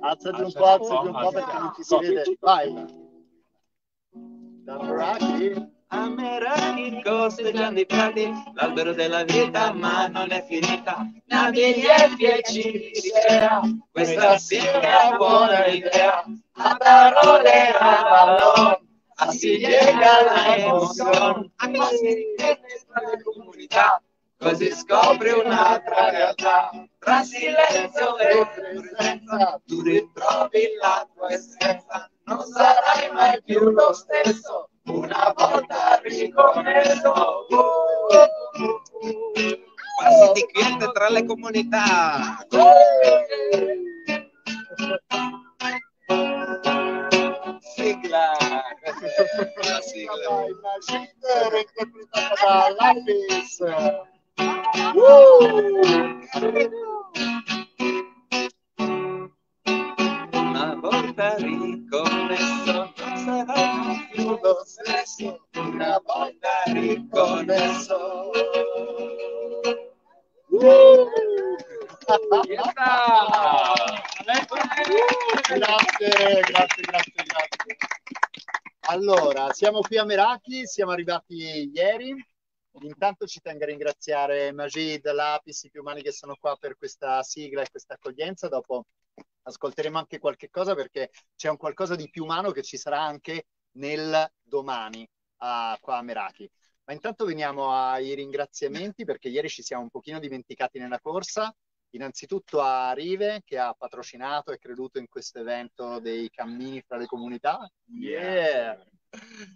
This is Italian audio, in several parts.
Alzati un po', alzati un po' perché non ci si vede. Vai. Da Meraki. A Meraki, coste grandi prati, l'albero della vita, ma non è finita. Navigli e piaceri sera, questa sia buona idea. A parole a valore, así llega la emozione. A così tra la comunità, così scopri un'altra realtà. Tra silenzio e presenza, tu ritrovi la tua essenza. Non sarai mai più lo stesso, una volta uh. Quasi ti chiede tra le comunità. Sigla. La sigla. Magid, interpretata da Lapis. Grazie, grazie, grazie, grazie. Allora, siamo qui a Meraki, siamo arrivati ieri. Intanto ci tengo a ringraziare Majid, Lapis, i più umani che sono qua per questa sigla e questa accoglienza. Dopo ascolteremo anche qualche cosa perché c'è un qualcosa di più umano che ci sarà anche nel domani a, qua a Meraki. Ma intanto veniamo ai ringraziamenti perché ieri ci siamo un pochino dimenticati nella corsa. Innanzitutto a Rive che ha patrocinato e creduto in questo evento dei cammini fra le comunità. Yeah!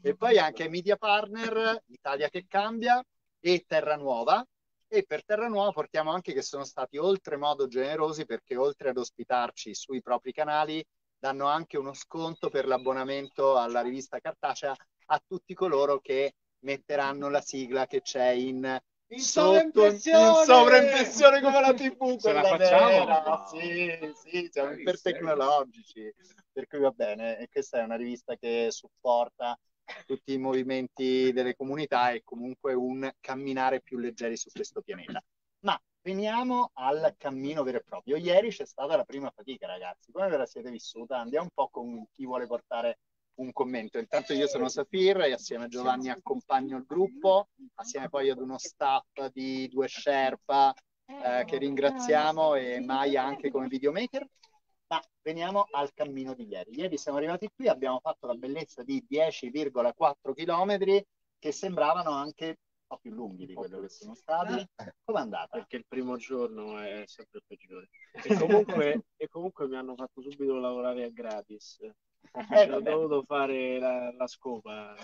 E poi anche ai media partner Italia che cambia e Terra Nuova. E per Terra Nuova portiamo anche che sono stati oltremodo generosi perché oltre ad ospitarci sui propri canali danno anche uno sconto per l'abbonamento alla rivista cartacea a tutti coloro che metteranno la sigla che c'è in In sovraimpressione! in sovraimpressione come la TV Ce la quella facciamo? vera. sì sì siamo Dai, iper serio? tecnologici per cui va bene e questa è una rivista che supporta tutti i movimenti delle comunità e comunque un camminare più leggeri su questo pianeta ma veniamo al cammino vero e proprio ieri c'è stata la prima fatica ragazzi come ve la siete vissuta andiamo un po' con chi vuole portare un commento. Intanto io sono Safir e assieme a Giovanni accompagno il gruppo, assieme poi ad uno staff di due Sherpa eh, che ringraziamo e Maya anche come videomaker. Ma veniamo al cammino di ieri. Ieri siamo arrivati qui, abbiamo fatto la bellezza di 10,4 km che sembravano anche un po' più lunghi di quello che sono stati. Come è andata? Perché il primo giorno è sempre il peggiore. E comunque, e comunque mi hanno fatto subito lavorare a gratis. Eh, Ho vabbè. dovuto fare la, la scopa.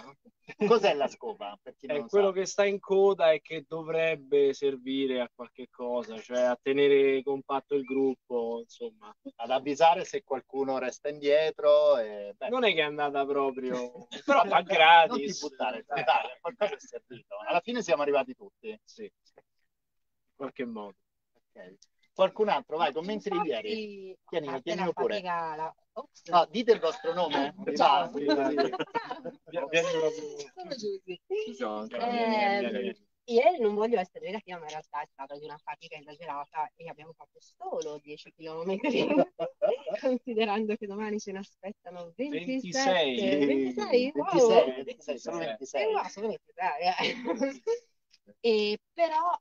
Cos'è la scopa? È lo quello sa? che sta in coda e che dovrebbe servire a qualche cosa, cioè a tenere compatto il gruppo, insomma. ad avvisare se qualcuno resta indietro. E, Non è che è andata proprio, però Vabbè, va Non ti gratis. buttare, dai, dai, qualcosa è servito. Alla fine siamo arrivati tutti. Sì, in qualche modo. Ok. Qualcun altro, vai, commenti di ieri. Tienilo, tienilo pure. No, dite il vostro nome. Ciao. Sono. Eh, Ehm, Ieri non voglio essere negativa, ma in realtà è stata di una fatica esagerata e abbiamo fatto solo 10 km, considerando che domani ce ne aspettano 27. 26. 26? Wow! 26, 26, sono Eh, 26. wow, sono 26, eh. e però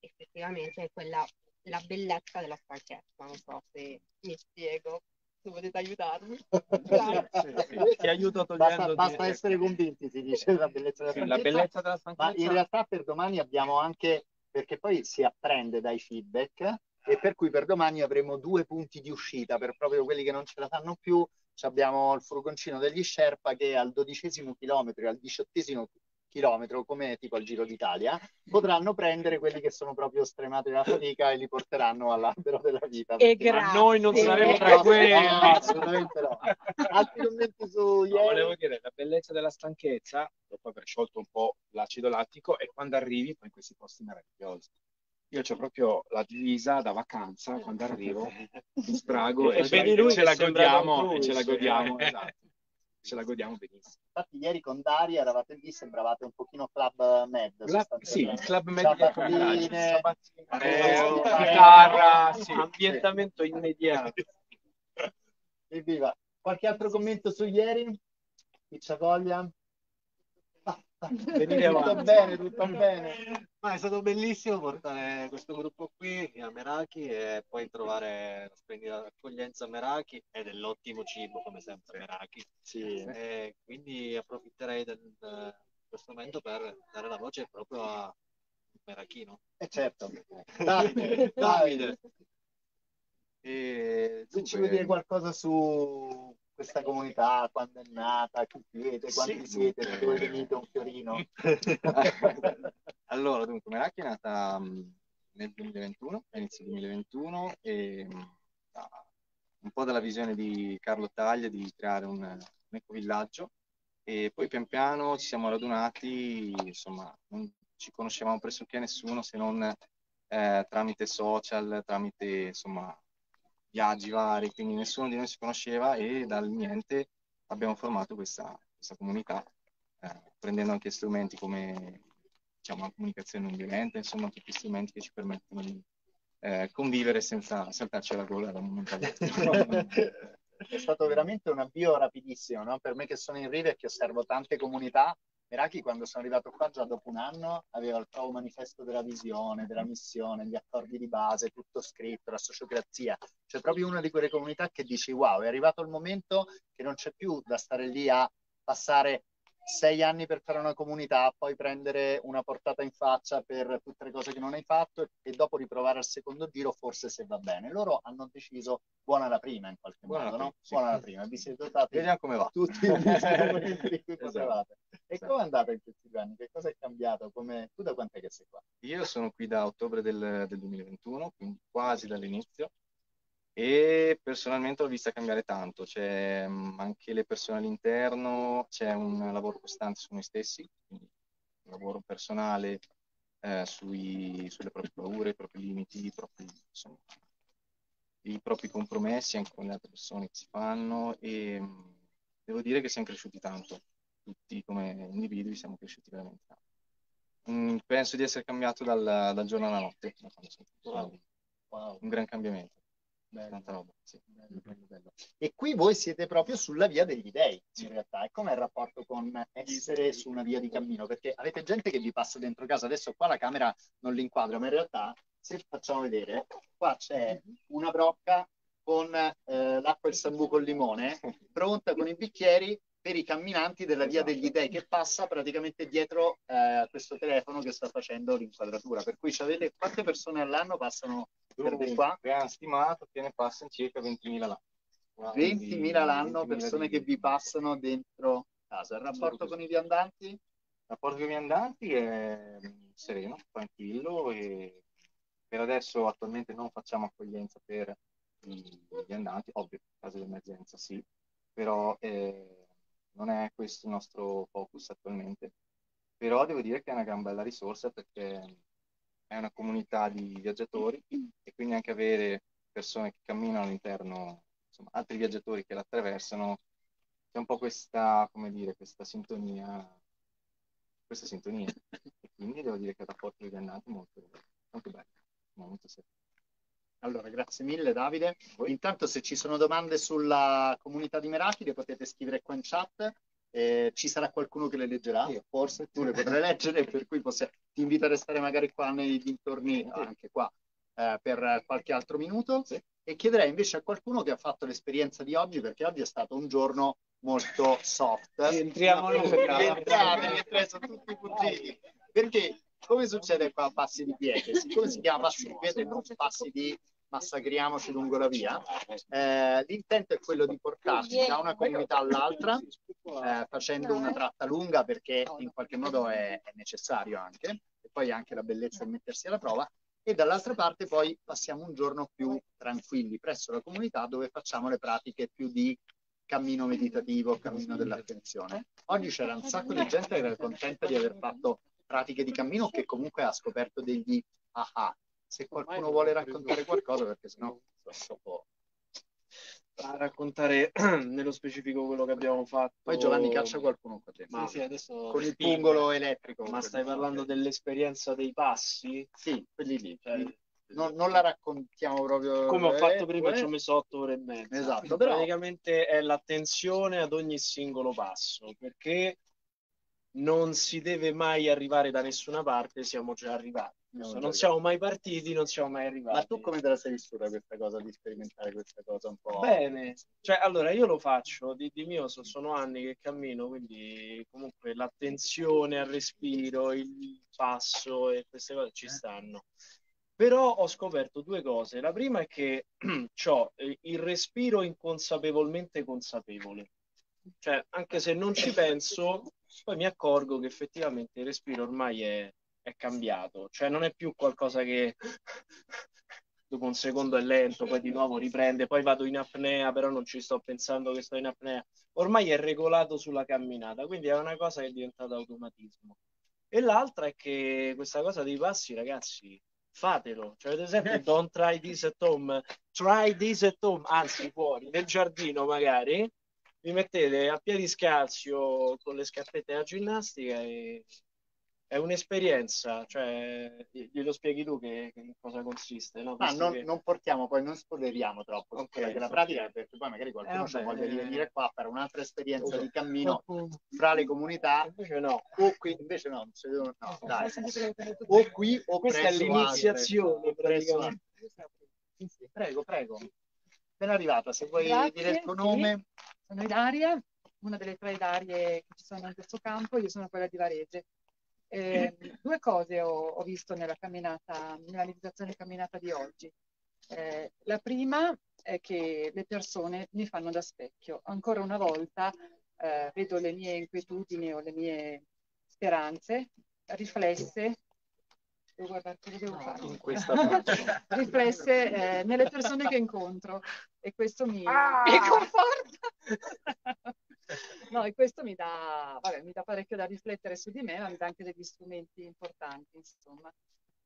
effettivamente è quella la bellezza della stanchezza, non so se mi spiego, se potete aiutarmi. Grazie. Ti aiuto Basta, togliendo basta essere convinti, si dice la bellezza della la stanchezza. bellezza della Ma in stanchezza. realtà per domani abbiamo anche, perché poi si apprende dai feedback, e per cui per domani avremo due punti di uscita per proprio quelli che non ce la fanno più. Ci Abbiamo il furgoncino degli Sherpa che al dodicesimo chilometro e al diciottesimo chilometro, come tipo al Giro d'Italia, potranno prendere quelli che sono proprio stremati dalla fatica e li porteranno all'albero della vita. E grazie. noi non saremo tra No, quelli. no, assolutamente no. Altri commenti su No, ieri? volevo dire, la bellezza della stanchezza, dopo aver sciolto un po' l'acido lattico, è quando arrivi poi in questi posti meravigliosi. Io ho proprio la divisa da vacanza, quando arrivo, mi sprago e, E ce la- vedi lui ce la godiamo, e ce la godiamo, esatto. Ce la godiamo benissimo. Infatti ieri con Daria eravate lì, sembravate un pochino club med. La- sì, club medio Ciabattine, Eh, eh, chitarra, sì. Ambientamento immediato. Evviva. Qualche altro commento su ieri? Chi c'ha voglia? Tutto avanti. bene, tutto bene. Ma è stato bellissimo portare questo gruppo qui a Meraki e poi trovare la splendida accoglienza a Meraki e dell'ottimo cibo come sempre Meraki. Sì. E quindi approfitterei di questo momento per dare la voce proprio a Merachino. Eh certo. Davide, Davide, E se ci dunque, vuoi dire qualcosa su questa comunità, quando è nata, chi siete, quanti Sì, siete, dunque- dove venite, un fiorino. allora, dunque, Meraki è nata mh, nel 2021, a inizio 2021, e da- un po' dalla visione di Carlo Taglia di creare un, un ecovillaggio e poi pian piano ci siamo radunati, insomma, non ci conoscevamo pressoché nessuno se non eh, tramite social, tramite insomma viaggi vari, quindi nessuno di noi si conosceva e dal niente abbiamo formato questa, questa comunità, eh, prendendo anche strumenti come diciamo, la comunicazione non violenta, insomma tutti strumenti che ci permettono di eh, convivere senza saltarci la gola da un momento all'altro. È stato veramente un avvio rapidissimo, no? Per me che sono in Rive e che osservo tante comunità, Meraki quando sono arrivato qua già dopo un anno aveva il proprio manifesto della visione, della missione, gli accordi di base, tutto scritto, la sociocrazia. C'è proprio una di quelle comunità che dici wow, è arrivato il momento che non c'è più da stare lì a passare sei anni per fare una comunità, poi prendere una portata in faccia per tutte le cose che non hai fatto e, e dopo riprovare al secondo giro forse se va bene. Loro hanno deciso buona la prima in qualche Buona modo, la no? prima, sì. Buona la prima, vi siete dotati Vediamo come va. tutti gli strumenti di cui Esatto. potevate. E Esatto. come è andata in questi due anni? Che cosa è cambiato? Come... Tu da quant'è che sei qua? Io sono qui da ottobre del, del 2021, quindi quasi dall'inizio, e personalmente l'ho vista cambiare tanto. C'è mh, anche le persone all'interno, c'è un lavoro costante su noi stessi, quindi un lavoro personale eh, sui- sulle proprie paure, i propri limiti, i propri, insomma, i propri compromessi anche con le altre persone che si fanno e mh, devo dire che siamo cresciuti tanto, tutti come individui siamo cresciuti veramente tanto. Mm, penso di essere cambiato dal, dal giorno alla notte, da. Wow. Wow, un gran cambiamento, bello, tanta roba. Sì. bello, bello, bello. E qui voi siete proprio sulla via degli dei, in realtà. E com'è il rapporto con essere su una via di cammino? Perché avete gente che vi passa dentro casa, adesso qua la camera non l'inquadra, ma in realtà, se facciamo vedere, qua c'è una brocca con eh, l'acqua e il sambuco al limone, pronta con i bicchieri per i camminanti della via Esatto. degli dei, che passa praticamente dietro eh, questo telefono che sta facendo l'inquadratura. Per cui avete quante persone all'anno passano per di qua? Abbiamo stimato che ne passano circa 20.000 l'anno. 20.000 l'anno 20.000 persone che vi passano dentro casa. Il rapporto con i viandanti? Il rapporto con i viandanti è mm, sereno, tranquillo e per adesso attualmente non facciamo accoglienza per i viandanti, ovvio, in caso di emergenza sì, però eh, non è questo il nostro focus attualmente. Però devo dire che è una gran bella risorsa perché è una comunità di viaggiatori e quindi anche avere persone che camminano all'interno, insomma, altri viaggiatori che la attraversano, c'è un po' questa, come dire, questa sintonia, questa sintonia. E quindi devo dire che il rapporto con i viandanti è molto, molto bello, molto serio. Allora, grazie mille Davide. Intanto se ci sono domande sulla comunità di Meraki le potete scrivere qua in chat. Eh, ci sarà qualcuno che le leggerà, Io. forse tu le potrai leggere, per cui possi- ti invito a restare magari qua nei dintorni, anche qua, eh, per qualche altro minuto. Sì. E chiederei invece a qualcuno che ha fatto l'esperienza di oggi, perché oggi è stato un giorno molto soft. Entriamo noi. Entrate, mentre sono tutti fuggiti. Perché, come succede qua a Passi di Pietre? Siccome si chiama Passi di Pietre, non Passi di massacriamoci lungo la via, eh, l'intento è quello di portarci da una comunità all'altra, eh, facendo una tratta lunga perché in qualche modo è, è necessario anche, e poi anche la bellezza di mettersi alla prova, e dall'altra parte poi passiamo un giorno più tranquilli presso la comunità dove facciamo le pratiche più di cammino meditativo, cammino dell'attenzione. Oggi c'era un sacco di gente che era contenta di aver fatto pratiche di cammino che comunque ha scoperto degli aha. Se qualcuno vuole raccontare qualcosa, perché sennò sono troppo... A raccontare nello specifico quello che abbiamo fatto. Poi Giovanni caccia qualcuno qua dentro. Ma- Sì, sì, adesso Con il pungolo elettrico. Ma stai parlando dell'esperienza dei passi? Sì, quelli lì. Cioè, non, non la raccontiamo proprio. Come ho fatto eh, prima, eh. ci ho messo otto ore e mezza. Esatto, però- Praticamente è l'attenzione ad ogni singolo passo, perché non si deve mai arrivare da nessuna parte, siamo già arrivati. Siamo non siamo mai partiti, non siamo mai arrivati. Ma tu come te la sei vissuta questa cosa di sperimentare questa cosa un po'? Bene, cioè allora io lo faccio di, di mio, so- sono anni che cammino, quindi comunque l'attenzione al respiro, il passo e queste cose ci stanno. Però ho scoperto due cose. La prima è che ho il respiro inconsapevolmente consapevole. Cioè, anche se non ci penso, poi mi accorgo che effettivamente il respiro ormai è, è cambiato. Cioè, non è più qualcosa che dopo un secondo è lento, poi di nuovo riprende, poi vado in apnea, però non ci sto pensando che sto in apnea. Ormai è regolato sulla camminata, quindi è una cosa che è diventata automatismo. E l'altra è che questa cosa dei passi, ragazzi, fatelo. Cioè, ad esempio, don't try this at home, try this at home, anzi fuori, nel giardino magari, vi mettete a piedi scalzi o con le scarpette da ginnastica e è un'esperienza, cioè gli- glielo spieghi tu che, che in cosa consiste, no? Ma Visto non, che- non portiamo poi, non spoileriamo troppo su Ok, quella che è la pratica, perché poi magari qualcuno Eh, vabbè, voglia di eh. venire qua a fare un'altra esperienza so. di cammino fra le comunità, Invece no. o qui, invece no, devono- no, dai. o qui o Questa è l'iniziazione, altre, presso praticamente. Prego, prego. Ben arrivata, se vuoi Grazie, dire il tuo sì. nome. Sono Ilaria, una delle tre Ilarie che ci sono in questo campo, io sono quella di Varese. Eh, due cose ho, ho visto nella camminata, nella meditazione camminata di oggi. Eh, la prima è che le persone mi fanno da specchio. Ancora una volta eh, vedo le mie inquietudini o le mie speranze riflesse. Riflesse eh, nelle persone che incontro e questo mi, Ah! mi conforta. No, e questo mi dà, vabbè, mi dà parecchio da riflettere su di me, ma mi dà anche degli strumenti importanti, insomma.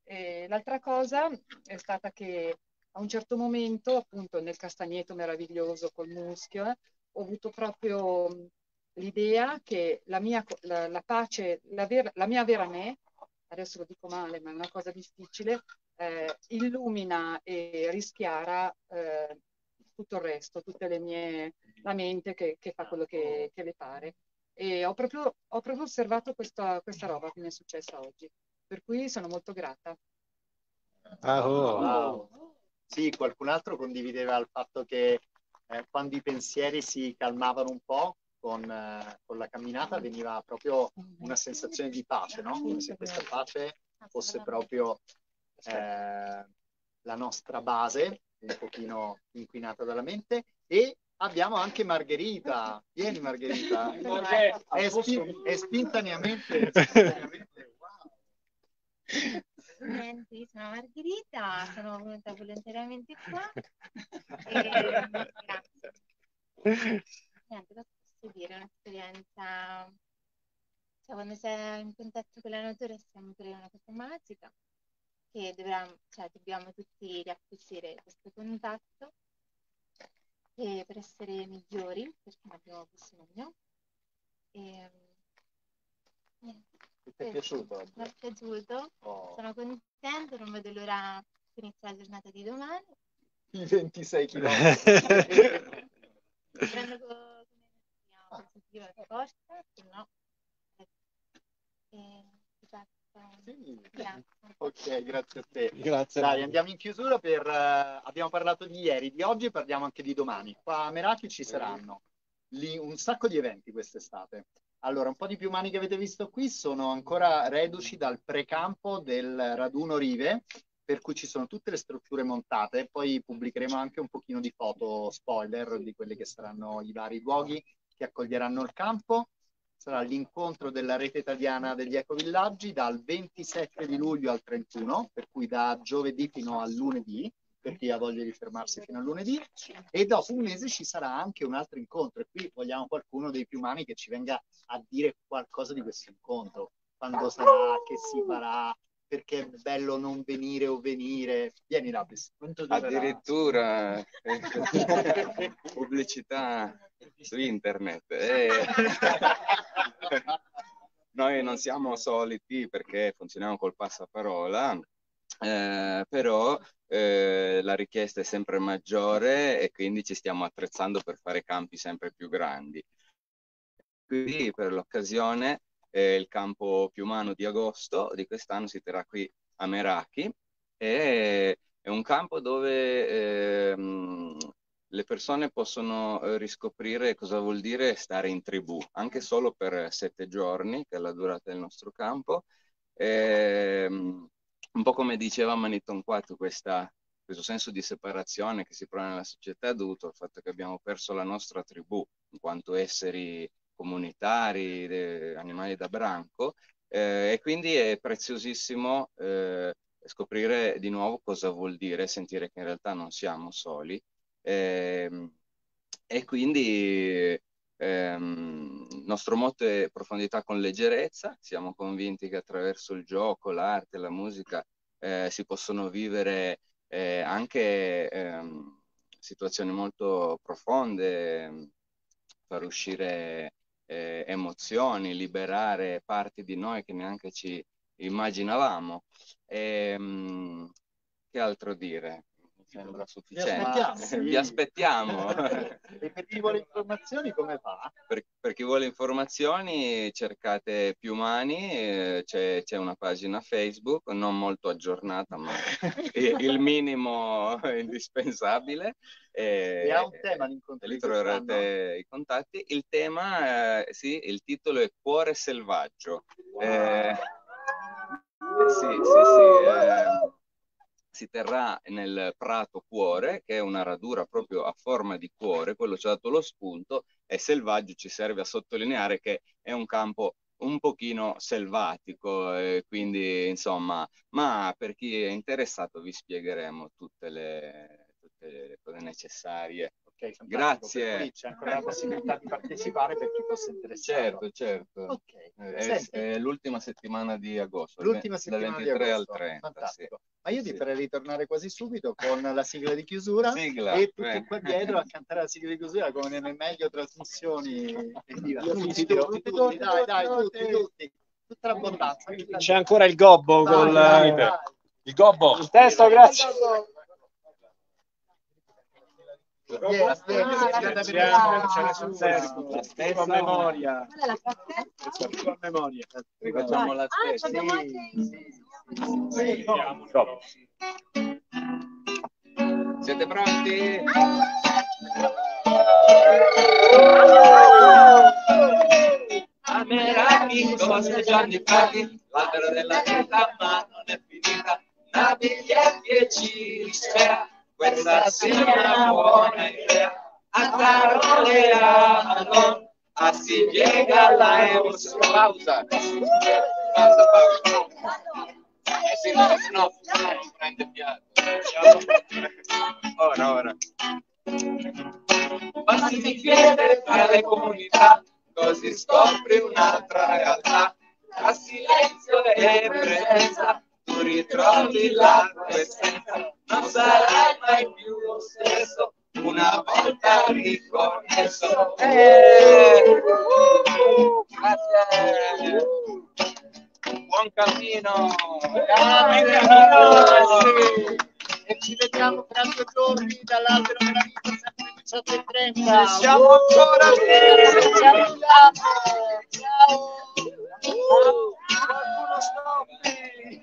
E l'altra cosa è stata che a un certo momento, appunto nel castagneto meraviglioso col muschio, eh, ho avuto proprio l'idea che la mia, la, la pace, la, vera- la mia vera me, adesso lo dico male, ma è una cosa difficile, eh, illumina e rischiara eh, tutto il resto, tutte le mie, la mente che, che fa quello che, che le pare. E ho proprio, ho proprio osservato questa, questa roba che mi è successa oggi, per cui sono molto grata. Ah, oh. Wow. Sì, qualcun altro condivideva il fatto che eh, quando i pensieri si calmavano un po' con, eh, con la camminata veniva proprio una sensazione di pace, no? Come se questa pace fosse proprio eh, la nostra base, un pochino inquinata dalla mente. E abbiamo anche Margherita. Vieni Margherita. È, spi- è spintaneamente. spintaneamente- wow. Sono Margherita, sono venuta volontariamente qua. E, grazie. Niente, cosa posso dire? È un'esperienza, cioè quando sei in contatto con la natura è sempre una cosa magica, che dobbiamo, cioè, dobbiamo tutti riacquisire questo contatto e per essere migliori, perché ne abbiamo bisogno. E, niente. Ti è piaciuto oggi? Mi è piaciuto, Oh, sono contenta, non vedo l'ora che inizia la giornata di domani. I 26 km. Prendo co- come energia positiva e forza, se no... E, esatto. Sì. Grazie. Ok, grazie a te. Grazie. Dai, andiamo in chiusura per... eh, abbiamo parlato di ieri, di oggi e parliamo anche di domani. Qua a Meraki ci saranno lì un sacco di eventi quest'estate. Allora, un po' di piumani che avete visto qui sono ancora reduci dal precampo del raduno Rive, per cui ci sono tutte le strutture montate. Poi pubblicheremo anche un pochino di foto spoiler di quelli che saranno i vari luoghi che accoglieranno il campo. Sarà l'incontro della rete italiana degli ecovillaggi dal 27 di luglio al 31, per cui da giovedì fino a lunedì, per chi ha voglia di fermarsi fino a lunedì. E dopo un mese ci sarà anche un altro incontro. E qui vogliamo qualcuno dei piumani che ci venga a dire qualcosa di questo incontro. Quando sarà, che si farà, perché è bello non venire o venire. Vieni, durerà? Addirittura eh, pubblicità su internet. eh. Noi non siamo soliti perché funzioniamo col passaparola. eh, però eh, la richiesta è sempre maggiore e quindi ci stiamo attrezzando per fare campi sempre più grandi. Quindi per l'occasione eh, il campo piumano di agosto di quest'anno si terrà qui a Meraki e è un campo dove ehm, le persone possono eh, riscoprire cosa vuol dire stare in tribù, anche solo per sette giorni, che è la durata del nostro campo. E, ehm, un po' come diceva Maniton Quattro, questa, questo senso di separazione che si prova nella società è dovuto al fatto che abbiamo perso la nostra tribù in quanto esseri comunitari, animali da branco, eh, e quindi è preziosissimo eh, scoprire di nuovo cosa vuol dire sentire che in realtà non siamo soli. Eh, e quindi ehm, il nostro motto è profondità con leggerezza, siamo convinti che attraverso il gioco, l'arte, la musica eh, si possono vivere eh, anche ehm, situazioni molto profonde, far uscire eh, emozioni, liberare parti di noi che neanche ci immaginavamo. E, mh, che altro dire? Sembra sufficiente. Vi aspettiamo. e per chi vuole informazioni come fa? Per, per chi vuole informazioni cercate Più Umani, eh, c'è, c'è, una pagina Facebook, non molto aggiornata, ma il minimo indispensabile. E, e ha un tema l'incontro. Lì troverete i contatti. Il tema, eh, sì, il titolo è Cuore selvaggio. Wow. Eh, sì, sì, sì. Eh, si terrà nel Prato Cuore, che è una radura proprio a forma di cuore, quello ci ha dato lo spunto, e selvaggio ci serve a sottolineare che è un campo un pochino selvatico, eh, quindi insomma, ma per chi è interessato vi spiegheremo tutte le, tutte le cose necessarie Ok, Grazie. C'è ancora la possibilità di partecipare per chi fosse interessato. Certo, certo. Ok. È, è l'ultima settimana di agosto. L'ultima settimana dal 23 di al agosto. 30. Fantastico. Sì. Ma io ti Sì. farei ritornare quasi subito con la sigla di chiusura Sigla. e tutti bene. qua dietro a cantare la sigla di chiusura come nelle meglio trasmissioni. Tutti, ti tutti, dai, dai, tutti, tutti. Tutta l'abbondanza. C'è ancora il gobbo Vai, col dai, dai. Il gobbo. il testo, grazie. Yeah, aspetta, Ah, aspetta, la C'è aspetta. c'è nessun testo. La Scrivo a memoria. A memoria. Rifacciamo la Ah, stessa. Siete pronti? A Meraki costeggiando i prati, l'albero della vita ma non è finita. Nabili e ci rispera, questa sia una buona idea. A parole a a si piega la emozione. Pausa. Pausa, pausa. Eh sì, no, se no non prende fiato. Ora, ora. Passi di piede tra le comunità, così scopri un'altra realtà. Tra silenzio e presenza, tu ritrovi la tua essenza. Non sarai mai più lo stesso, una volta riconnesso. Eh, Grazie. Buon cammino. Buon cammino. E ci vediamo tra due giorni dall'albero della vita, sempre 18 e 30. Ci siamo ancora qui. Ci arriviamo. Ciao. Qualcuno stoppi.